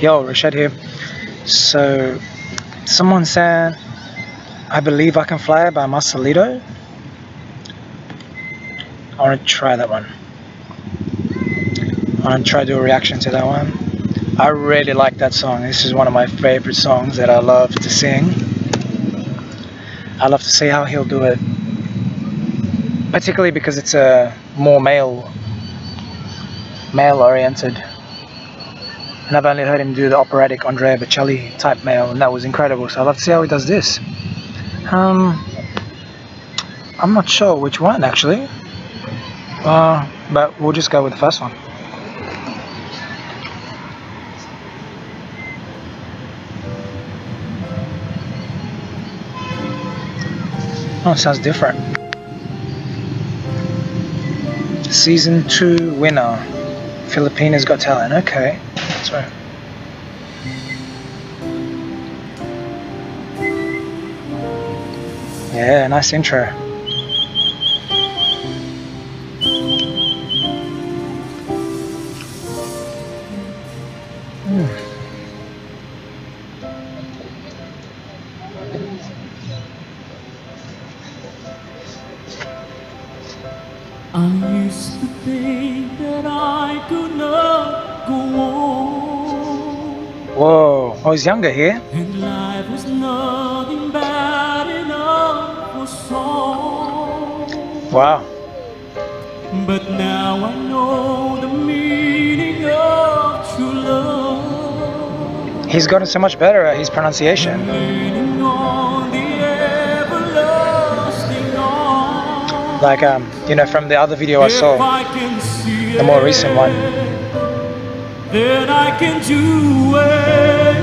Yo, Rached here. So, someone said, I Believe I Can Fly by Marcelito. I want to try that one. I want to try to do a reaction to that one. I really like that song. This is one of my favorite songs that I love to sing. I love to see how he'll do it. Particularly because it's a more male male oriented. And I've only heard him do the operatic Andrea Bocelli type male and that was incredible. So I'd love to see how he does this. Um, I'm not sure which one actually. Uh, but we'll just go with the first one. Oh, sounds different. Season 2 winner. Pilipinas Got Talent. Okay. That's right. Yeah, nice intro. Whoa, I was younger here. and life was nothing bad enough for some. Wow. But now I know the meaning of true love. He's gotten so much better at his pronunciation. Leaning on the everlasting arms. Like, um, you know, from the other video I saw. I the more recent one. Then I can do it.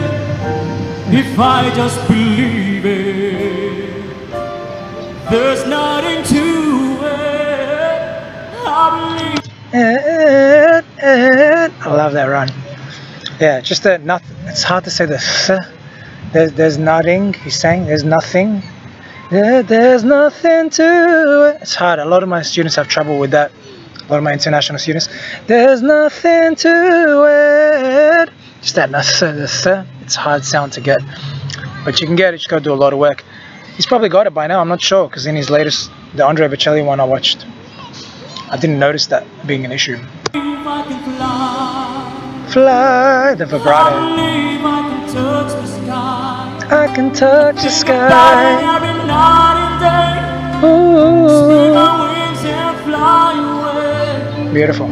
If I just believe it. There's nothing to it. I believe. I love that run. Yeah, just the not. It's hard to say the th. There's there's nothing. He's saying there's nothing. There, there's nothing to it. It's hard. A lot of my students have trouble with that. Of my international students. There's nothing to it. Just that th. It's a hard sound to get, but you can get it. You just gotta do a lot of work. He's probably got it by now. I'm not sure because in his latest, the Andre Bocelli one I watched, I didn't notice that being an issue. If I can fly, Fly the vibrato. I can touch the sky. I can touch the Think about it sky. and day. Spread Ooh. Beautiful. I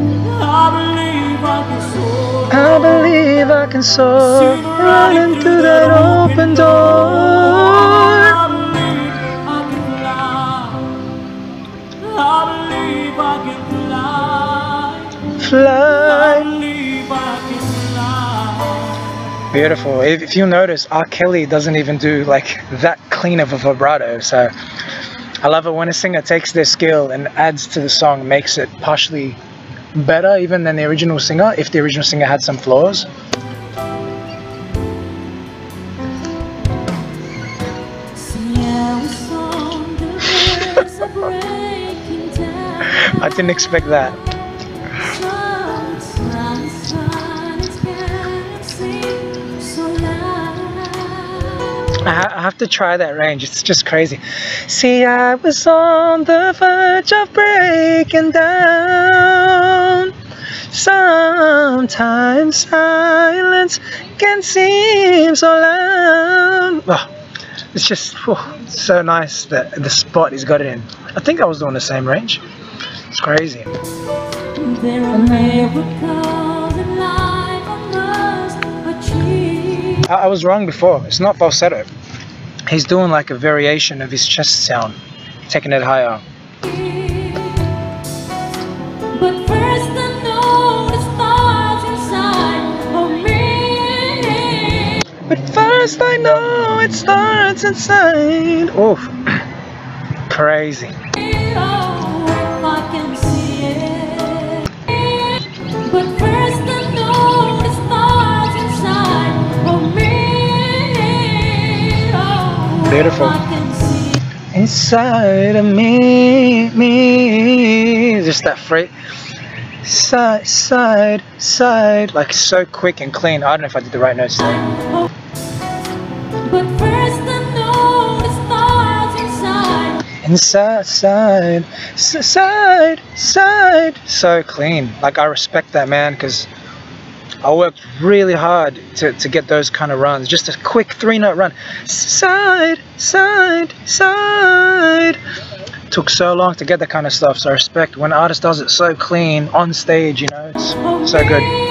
believe I can soar. I believe I can soar, running through that open door. I believe I can fly. I believe I can fly. I Fly. believe I can fly. Beautiful. If, if you notice, R. Kelly doesn't even do like that clean of a vibrato. So I love it when a singer takes their skill and adds to the song, makes it partially better even than the original singer, if the original singer had some flaws. I didn't expect that. I have to try that range. It's just crazy. See, I was on the verge of breaking down. Sometimes silence can seem so loud. Oh, it's just oh, so nice that the spot he's got it in. I think I was doing the same range. It's crazy. There are miracles in life I. I, I was wrong before. It's not falsetto. He's doing like a variation of his chest sound, taking it higher. But first first I know it starts inside. Crazy. Oh. Oh, Beautiful. Inside of me, me. Just that phrase. side, side, side. Like so quick and clean. I don't know if I did the right notes there. Inside. Inside, side, side, side. So clean. Like I respect that man because I worked really hard to, to get those kind of runs. Just a quick three note run. Side, side, side. Took so long to get that kind of stuff. So I respect when an artist does it so clean on stage, you know, it's so good.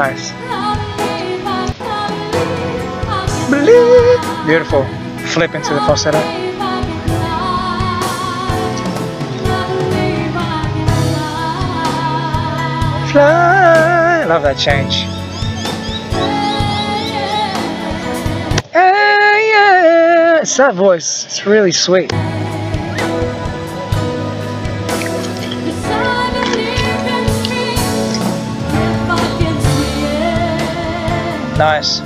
Nice. Beautiful. Flip into the falsetto. Fly. Love that change. Hey, yeah. It's that voice. It's really sweet. Nice.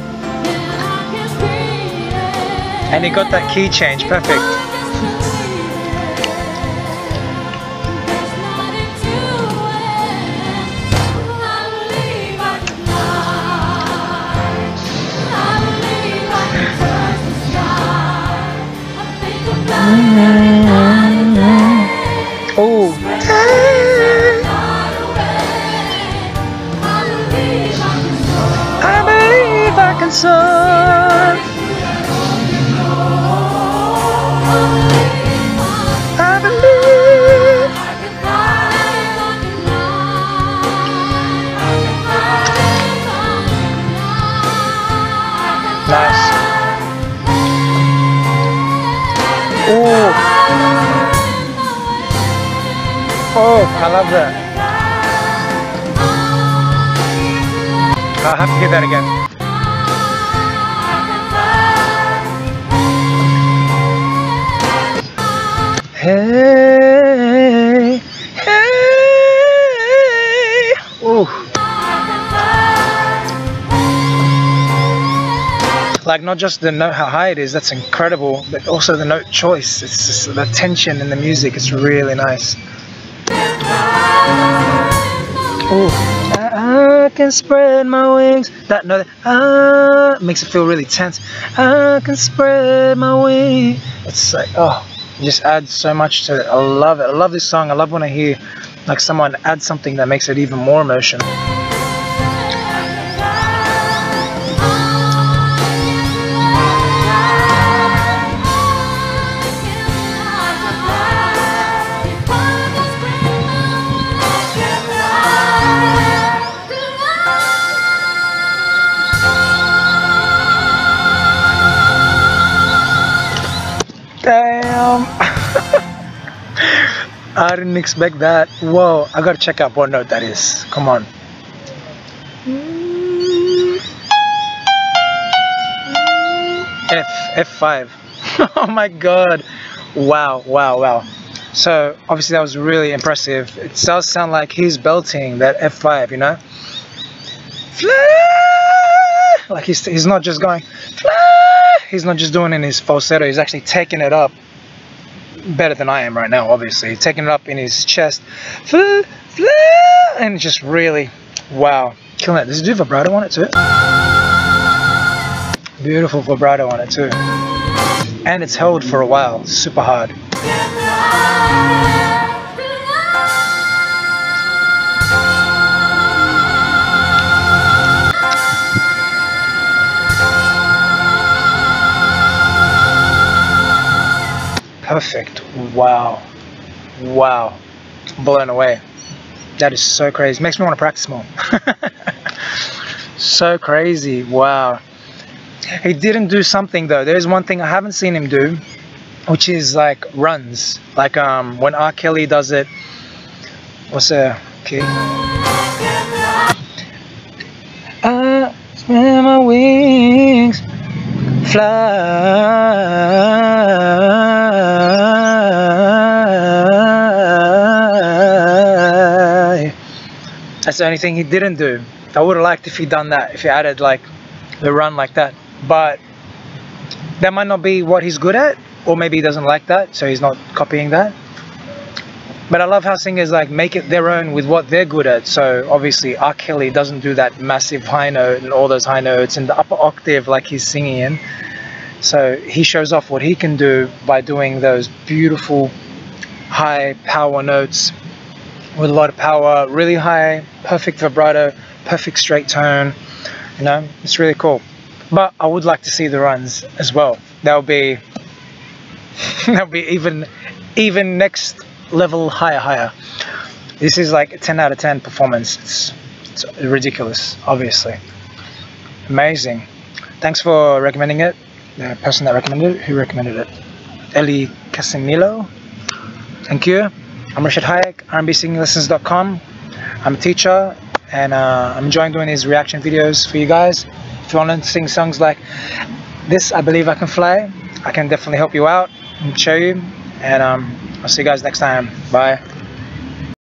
And he got that key change. Perfect. Oh. Oh. I love that. I'll have to hear that again. Hey, hey. Ooh. Like not just the note how high it is, that's incredible, but also the note choice. It's just the tension in the music. It's really nice. Oh, I, I can spread my wings. That note, ah, makes it feel really tense. I can spread my wings. It's like, oh, just adds so much to it. I love it. I love this song. I love when I hear like someone add something that makes it even more emotional. Damn. I didn't expect that. Whoa, I gotta check out what note that is. Come on. F, F5. oh my god. Wow, wow, wow. So, obviously, that was really impressive. It does sound like he's belting that F5, you know? Like, he's, he's not just going! He's not just doing in his falsetto, he's actually taking it up better than I am right now, obviously. Taking it up in his chest. And just really, wow. Killing it. Does it do vibrato on it too? Beautiful vibrato on it too. And it's held for a while, super hard. Perfect. Wow. Wow. blown away. That is so crazy. Makes me want to practice more. so crazy. Wow. He didn't do something though. There's one thing I haven't seen him do, which is like runs. Like um when R. Kelly does it. What's a okay? I spread my wings, fly. That's the only thing he didn't do. I would have liked if he done that, if he added like the run like that. But that might not be what he's good at, or maybe he doesn't like that, so he's not copying that. But I love how singers like make it their own with what they're good at. So obviously R. Kelly doesn't do that massive high note and all those high notes in the upper octave like he's singing in. So he shows off what he can do by doing those beautiful high power notes with a lot of power, really high, perfect vibrato, perfect straight tone. You know, it's really cool. But I would like to see the runs as well. That'll be that'll be even even next level higher higher. This is like a 10 out of 10 performance. It's, it's ridiculous, obviously. Amazing. Thanks for recommending it. The person that recommended it, who recommended it? Ellie Casimilo. Thank you. I'm Rached Hayek, rnbsinginglessons.com. I'm a teacher and uh, I'm enjoying doing these reaction videos for you guys. If you want to sing songs like this, I believe I can fly. I can definitely help you out and show you. And um, I'll see you guys next time. Bye.